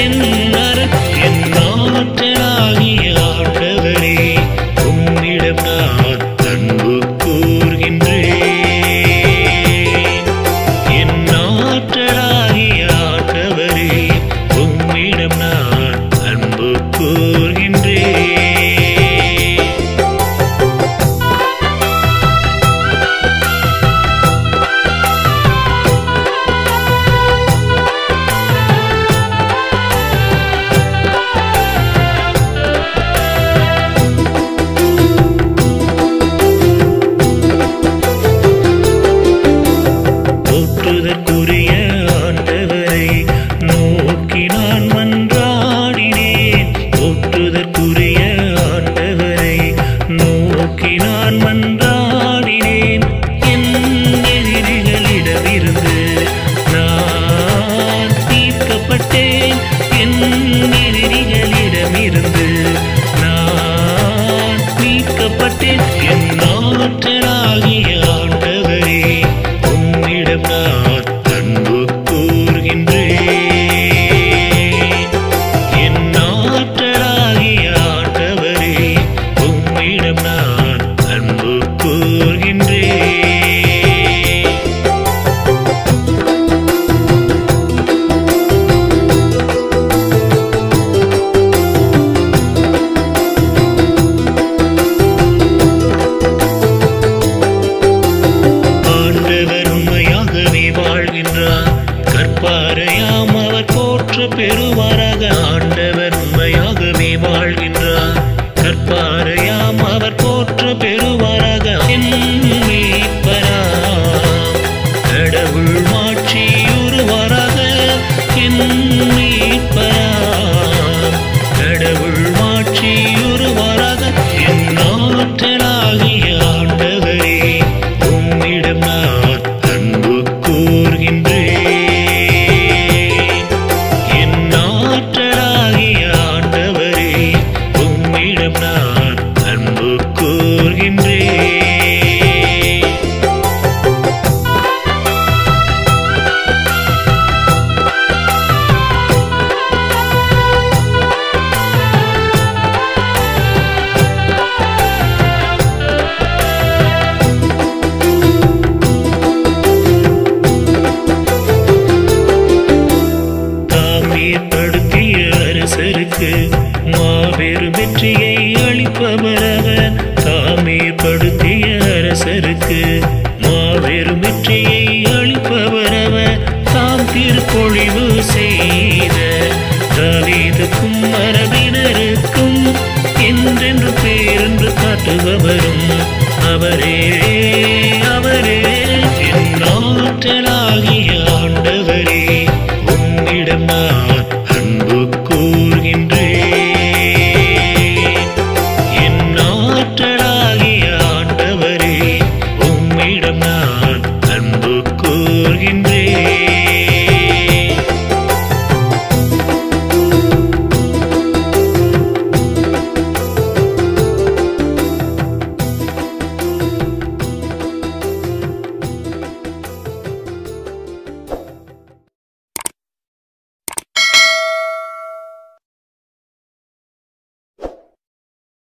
in. நின்றார் கற்பாரையாம் அவர் போற்ற பெறுவாராக. ஆண்டவர் உண்மையாகவே வாழ்கின்றார் கற்பாரையாம் அவர் போற்ற பெறுவாராக. கடவுள் கடவுள் என் ஆற்றலாகிய ஆண்டவரே மக்களுக்கு மாபெரும் வெற்றியை மரக தாமே படுத்திய அரசருக்கு நான் அன்பு கூறுகின்றேன்